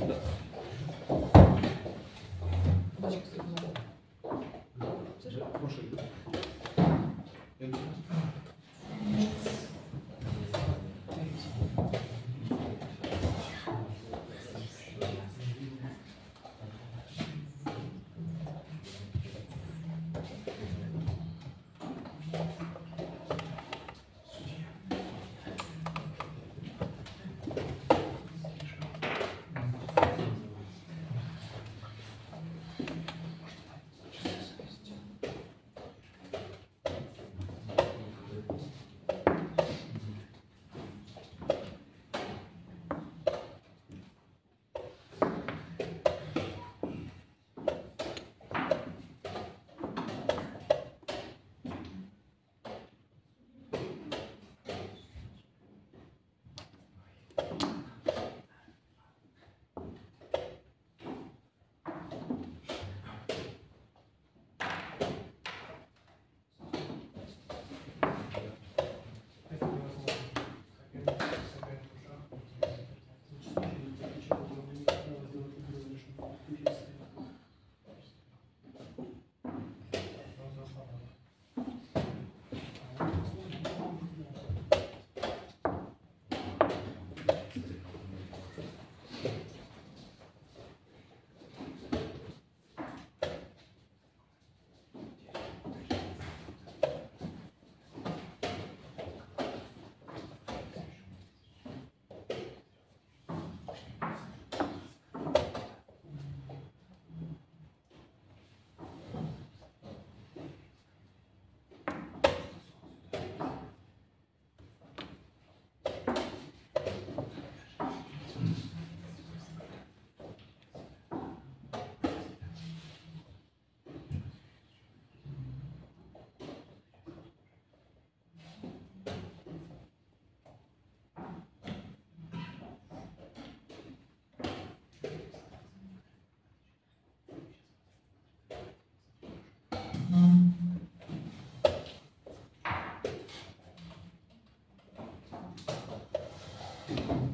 No. Mm-hmm.